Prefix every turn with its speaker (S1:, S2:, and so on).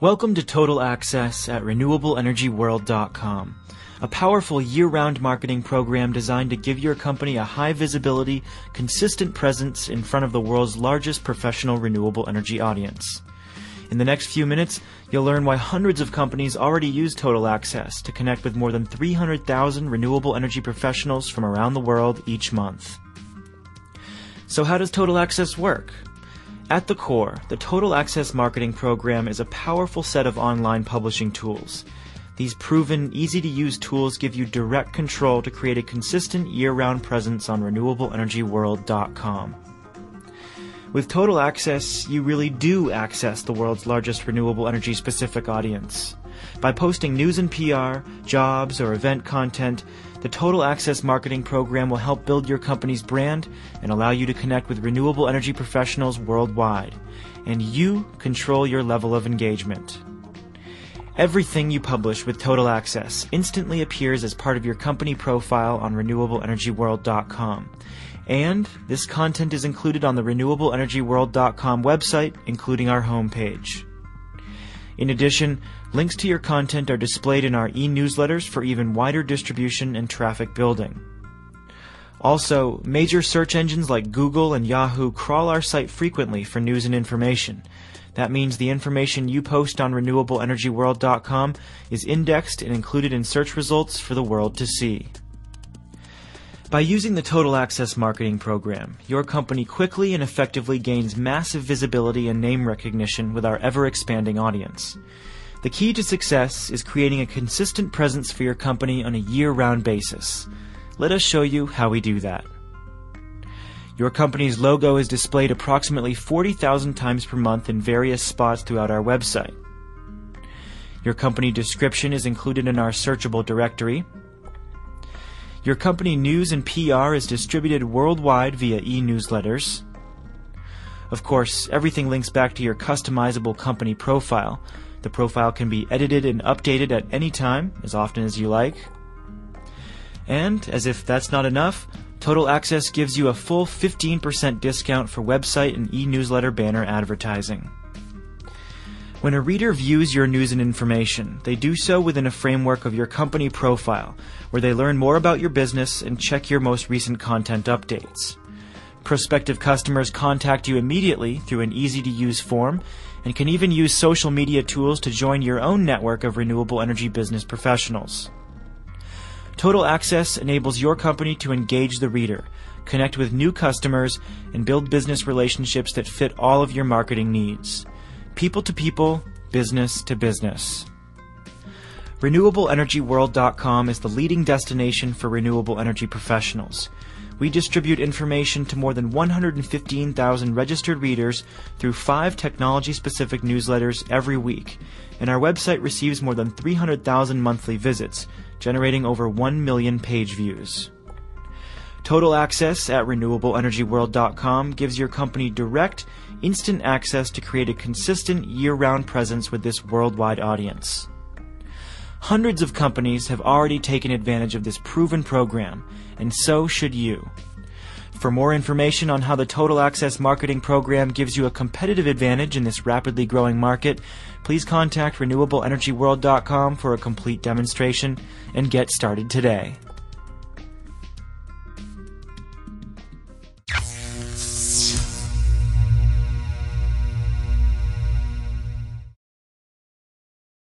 S1: Welcome to Total Access at RenewableEnergyWorld.com, a powerful year round marketing program designed to give your company a high visibility, consistent presence in front of the world's largest professional renewable energy audience. In the next few minutes, you'll learn why hundreds of companies already use Total Access to connect with more than 300,000 renewable energy professionals from around the world each month. So, how does Total Access work? At the core, the Total Access Marketing Program is a powerful set of online publishing tools. These proven, easy to use tools give you direct control to create a consistent year round presence on RenewableEnergyWorld.com. With Total Access, you really do access the world's largest renewable energy specific audience. By posting news and PR, jobs, or event content, the Total Access Marketing Program will help build your company's brand and allow you to connect with renewable energy professionals worldwide. And you control your level of engagement. Everything you publish with Total Access instantly appears as part of your company profile on RenewableEnergyWorld.com. And this content is included on the RenewableEnergyWorld.com website, including our homepage. In addition, links to your content are displayed in our e newsletters for even wider distribution and traffic building. Also, major search engines like Google and Yahoo crawl our site frequently for news and information. That means the information you post on RenewableEnergyWorld.com is indexed and included in search results for the world to see. By using the Total Access Marketing Program, your company quickly and effectively gains massive visibility and name recognition with our ever expanding audience. The key to success is creating a consistent presence for your company on a year round basis. Let us show you how we do that. Your company's logo is displayed approximately 40,000 times per month in various spots throughout our website. Your company description is included in our searchable directory, your company news and PR is distributed worldwide via e newsletters. Of course, everything links back to your customizable company profile. The profile can be edited and updated at any time, as often as you like. And, as if that's not enough, Total Access gives you a full 15% discount for website and e newsletter banner advertising. When a reader views your news and information, they do so within a framework of your company profile, where they learn more about your business and check your most recent content updates. Prospective customers contact you immediately through an easy to use form and can even use social media tools to join your own network of renewable energy business professionals. Total Access enables your company to engage the reader, connect with new customers, and build business relationships that fit all of your marketing needs people to people, business to business. RenewableEnergyWorld.com is the leading destination for renewable energy professionals. We distribute information to more than 115,000 registered readers through five technology specific newsletters every week, and our website receives more than 300,000 monthly visits, generating over 1 million page views. Total access at RenewableEnergyWorld.com gives your company direct instant access to create a consistent year round presence with this worldwide audience. Hundreds of companies have already taken advantage of this proven program, and so should you. For more information on how the Total Access Marketing Program gives you a competitive advantage in this rapidly growing market, please contact RenewableEnergyWorld.com for a complete demonstration and get started today.